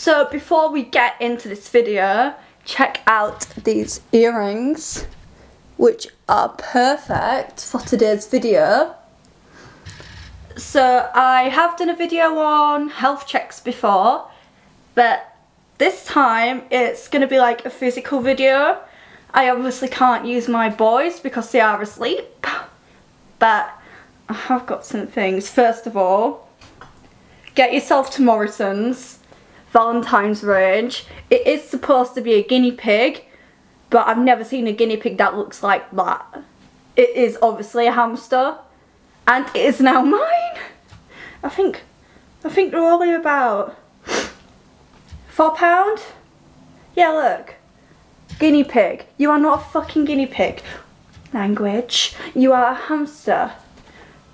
So before we get into this video, check out these earrings, which are perfect for today's video. So I have done a video on health checks before, but this time it's going to be like a physical video. I obviously can't use my boys because they are asleep, but I have got some things. First of all, get yourself to Morrison's Valentine's range. It is supposed to be a guinea pig, but I've never seen a guinea pig that looks like that. It is obviously a hamster, and it is now mine. I think, I think they're only about four pound. Yeah, look, guinea pig. You are not a fucking guinea pig. Language. You are a hamster.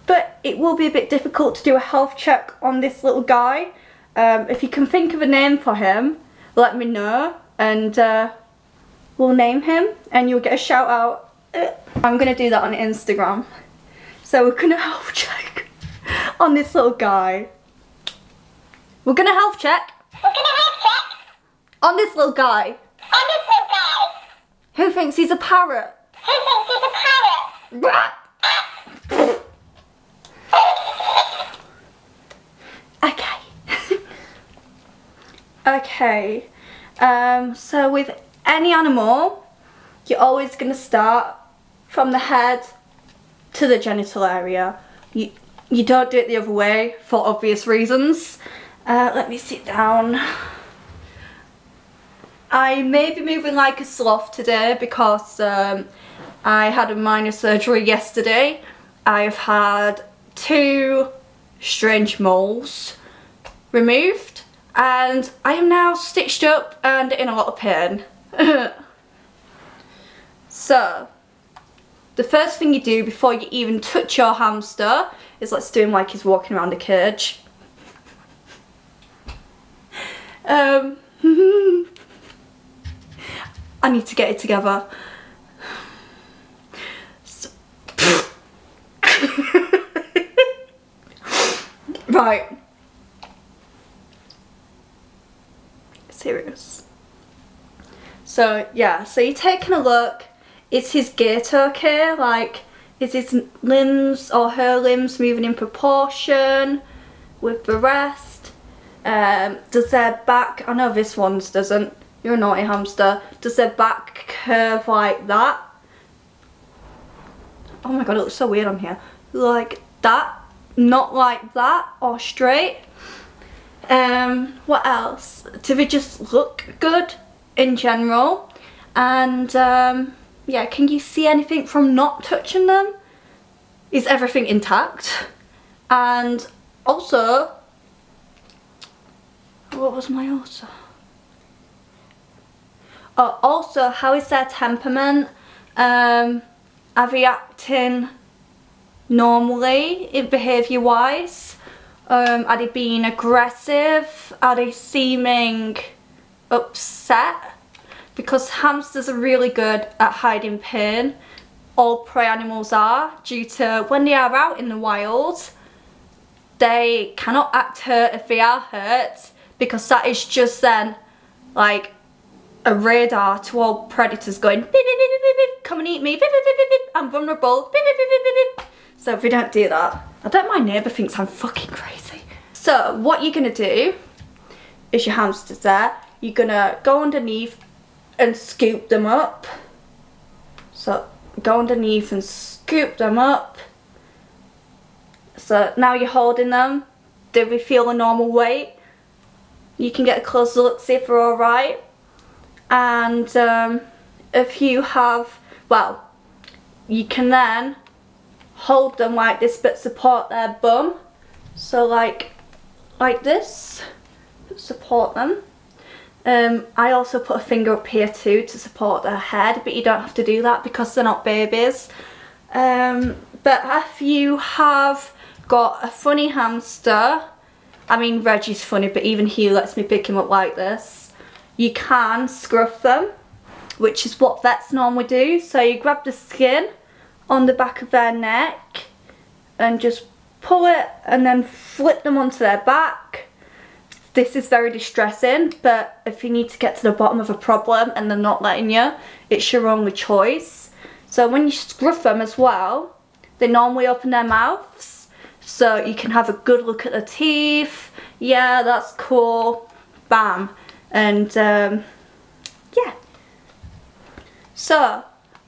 But it will be a bit difficult to do a health check on this little guy um, if you can think of a name for him, let me know and uh, we'll name him and you'll get a shout out. I'm going to do that on Instagram. So we're to health check on this little guy. We're going to health check. We're gonna health check On this little guy. on this little guy Who thinks he's a parrot? who thinks he's a parrot. Okay. Okay. Um, so with any animal, you're always going to start from the head to the genital area. You, you don't do it the other way for obvious reasons. Uh, let me sit down. I may be moving like a sloth today because um, I had a minor surgery yesterday. I've had two strange moles removed and I am now stitched up and in a lot of pain. so, the first thing you do before you even touch your hamster is let's do him like he's walking around a cage. Um, I need to get it together. So- right. Serious. So yeah, so you're taking a look. Is his gait okay? Like, is his limbs or her limbs moving in proportion with the rest? Um, does their back, I know this one's doesn't, you're a naughty hamster. Does their back curve like that? Oh my god, it looks so weird on here. Like that, not like that, or straight. Um, what else? Do they just look good in general? And um, yeah, can you see anything from not touching them? Is everything intact? And also, what was my also? Oh, also, how is their temperament? Um, are they acting normally, behaviour wise? Um, are they being aggressive? Are they seeming upset? Because hamsters are really good at hiding pain. All prey animals are, due to when they are out in the wild, they cannot act hurt if they are hurt because that is just then like a radar to all predators going come and eat me I'm vulnerable. So if we don't do that I bet my neighbour thinks I'm fucking crazy. So what you're gonna do is your hamsters there you're gonna go underneath and scoop them up. So go underneath and scoop them up. So now you're holding them do we feel a normal weight? You can get a closer look see if they're alright and um, if you have well you can then hold them like this but support their bum. So like like this support them. Um, I also put a finger up here too to support their head but you don't have to do that because they're not babies. Um, but if you have got a funny hamster I mean Reggie's funny but even he lets me pick him up like this you can scruff them which is what vets normally do. So you grab the skin on the back of their neck and just pull it and then flip them onto their back this is very distressing, but if you need to get to the bottom of a problem and they're not letting you, it's your only choice. So when you scruff them as well, they normally open their mouths, so you can have a good look at the teeth. Yeah, that's cool. Bam. And um, yeah. So,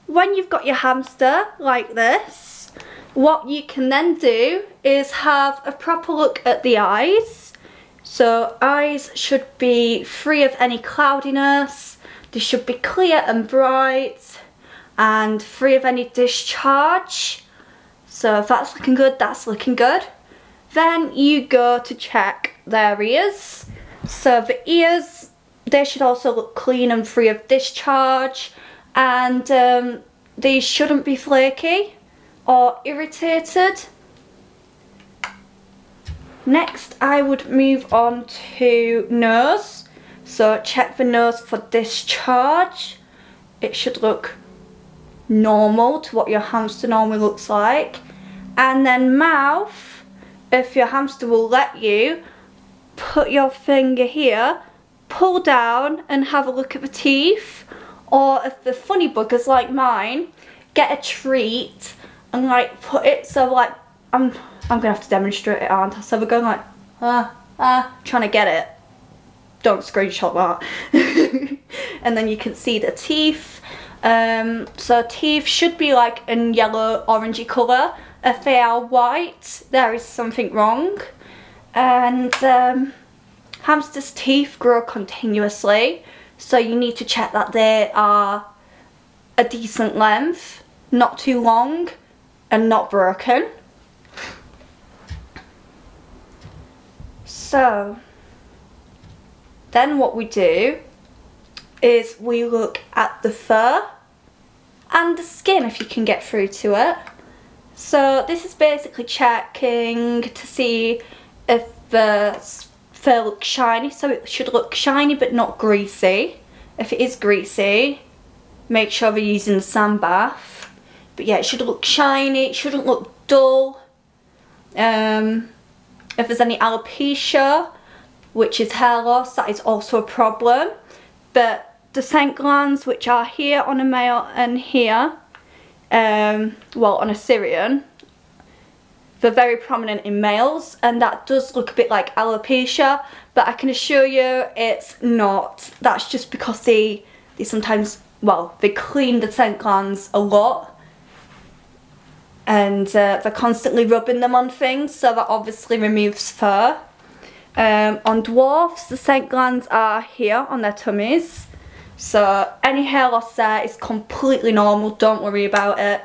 when you've got your hamster like this, what you can then do is have a proper look at the eyes. So eyes should be free of any cloudiness, they should be clear and bright and free of any discharge. So if that's looking good, that's looking good. Then you go to check their ears. So the ears, they should also look clean and free of discharge and um, these shouldn't be flaky or irritated. Next I would move on to nose. So check the nose for discharge. It should look normal to what your hamster normally looks like. And then mouth, if your hamster will let you, put your finger here, pull down and have a look at the teeth. Or if the funny buggers like mine, get a treat and like put it so like I'm I'm gonna have to demonstrate it aren't I? So we're going like ah ah trying to get it. Don't screenshot that. and then you can see the teeth. Um, so teeth should be like in yellow orangey colour. If they are white, there is something wrong. And um, hamsters' teeth grow continuously. So you need to check that they are a decent length, not too long and not broken. So then what we do is we look at the fur and the skin if you can get through to it. So this is basically checking to see if the fur looks shiny. So it should look shiny but not greasy. If it is greasy, make sure we're using the sand bath. But yeah, it should look shiny, it shouldn't look dull. Um, if there's any alopecia, which is hair loss, that is also a problem. But the scent glands, which are here on a male and here, um, well, on a Syrian, they're very prominent in males and that does look a bit like alopecia but I can assure you it's not. That's just because they they sometimes well they clean the scent glands a lot and uh, they're constantly rubbing them on things so that obviously removes fur. Um, on dwarfs the scent glands are here on their tummies so any hair loss there is completely normal don't worry about it.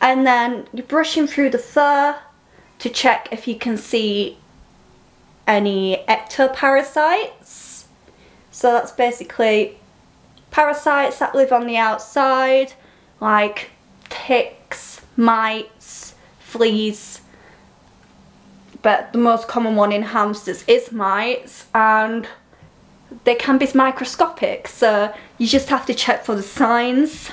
And then you're brushing through the fur to check if you can see any ectoparasites. So that's basically parasites that live on the outside, like ticks, mites, fleas. But the most common one in hamsters is mites and they can be microscopic so you just have to check for the signs.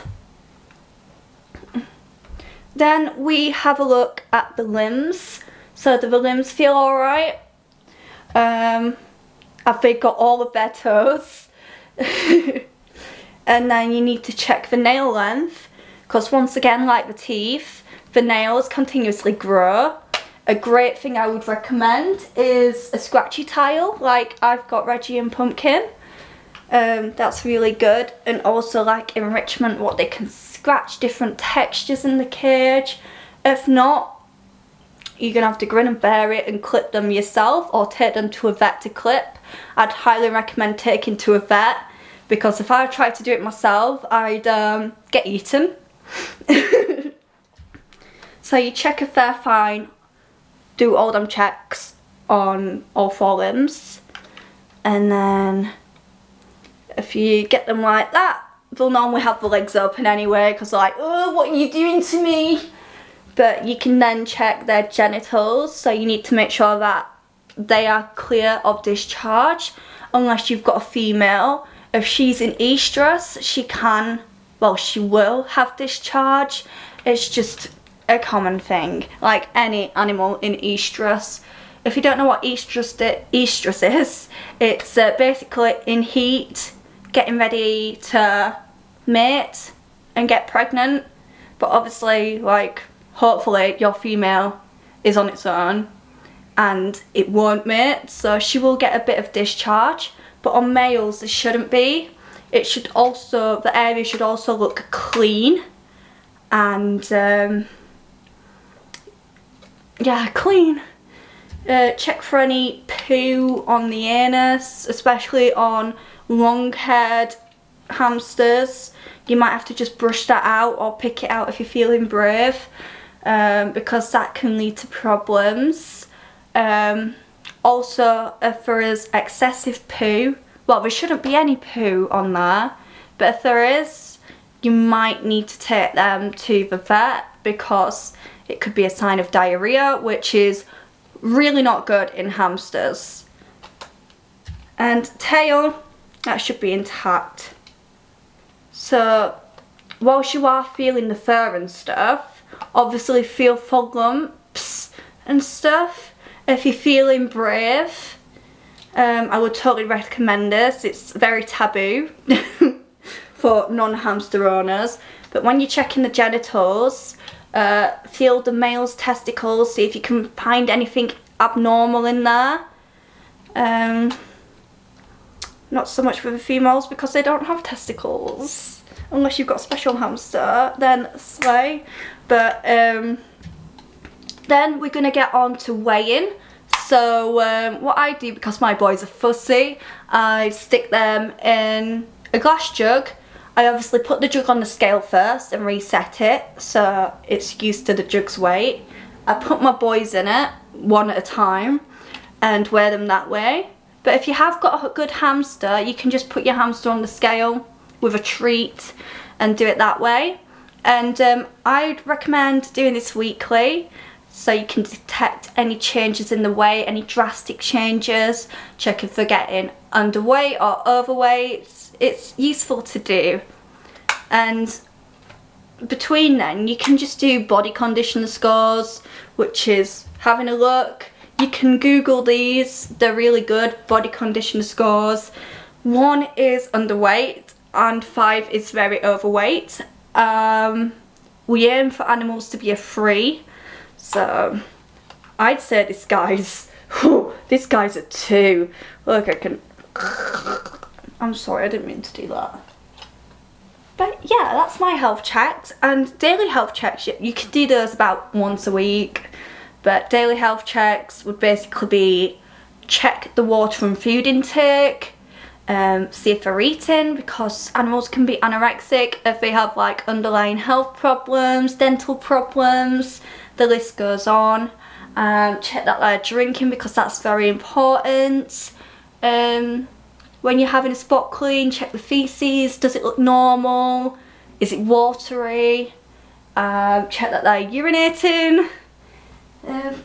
Then we have a look at the limbs. So do the limbs feel alright? Um, have they got all of their toes? and then you need to check the nail length because once again like the teeth, the nails continuously grow. A great thing I would recommend is a scratchy tile like I've got Reggie and Pumpkin. Um, that's really good and also like enrichment what they can scratch different textures in the cage. If not, you're going to have to grin and bear it and clip them yourself or take them to a vet to clip. I'd highly recommend taking to a vet because if I tried to do it myself, I'd um, get eaten. so you check if they're fine, do all them checks on all four limbs and then if you get them like that they'll normally have the legs open anyway because like, oh, what are you doing to me? But you can then check their genitals, so you need to make sure that they are clear of discharge, unless you've got a female. If she's in estrus, she can, well, she will have discharge. It's just a common thing, like any animal in estrus. If you don't know what estrus, estrus is, it's uh, basically in heat, getting ready to mate and get pregnant. But obviously, like, hopefully your female is on its own and it won't mate, so she will get a bit of discharge. But on males, there shouldn't be. It should also, the area should also look clean and um, yeah, clean. Uh, check for any poo on the anus, especially on long-haired hamsters. You might have to just brush that out or pick it out if you're feeling brave um, because that can lead to problems. Um, also, if there is excessive poo, well there shouldn't be any poo on there, but if there is, you might need to take them to the vet because it could be a sign of diarrhea, which is really not good in hamsters. And tail, that should be intact. So, whilst you are feeling the fur and stuff, obviously feel for lumps and stuff. If you're feeling brave, um, I would totally recommend this. It's very taboo for non-hamster owners. But when you're checking the genitals, uh, feel the male's testicles, see if you can find anything abnormal in there. Um, not so much for the females because they don't have testicles. Unless you've got a special hamster, then slay. But um, then we're going to get on to weighing. So um, what I do, because my boys are fussy, I stick them in a glass jug I obviously put the jug on the scale first and reset it so it's used to the jug's weight. I put my boys in it one at a time and wear them that way. But if you have got a good hamster, you can just put your hamster on the scale with a treat and do it that way. And um, I'd recommend doing this weekly so you can detect any changes in the weight, any drastic changes, check if they're getting underweight or overweight, it's useful to do and between then you can just do body condition scores which is having a look you can google these they're really good body condition scores one is underweight and five is very overweight um, we aim for animals to be a three so I'd say this guy's whew, this guy's a two look I can I'm sorry, I didn't mean to do that. But yeah, that's my health checks. And daily health checks, you can do those about once a week. But daily health checks would basically be check the water and food intake, um, see if they're eating because animals can be anorexic if they have like underlying health problems, dental problems, the list goes on. Um, check that they're drinking because that's very important. Um, when you're having a spot clean, check the feces. Does it look normal? Is it watery? Um, check that they're urinating. Um,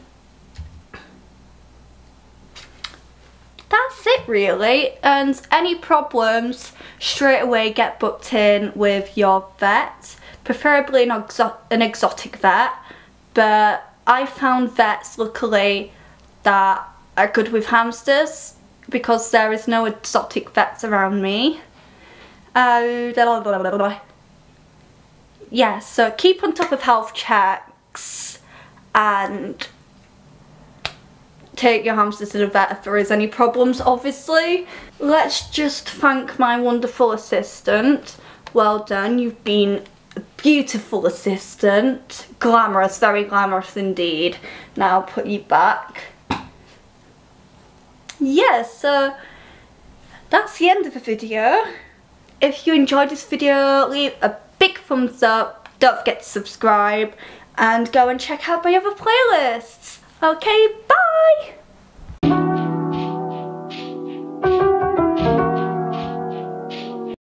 that's it really. And any problems, straight away get booked in with your vet. Preferably an, exo an exotic vet. But I found vets, luckily, that are good with hamsters because there is no exotic vets around me. Uh, yeah, so keep on top of health checks and take your hamster to the vet if there is any problems obviously. Let's just thank my wonderful assistant. Well done, you've been a beautiful assistant. Glamorous, very glamorous indeed. Now I'll put you back yeah, so that's the end of the video. If you enjoyed this video, leave a big thumbs up. Don't forget to subscribe and go and check out my other playlists. Okay, bye!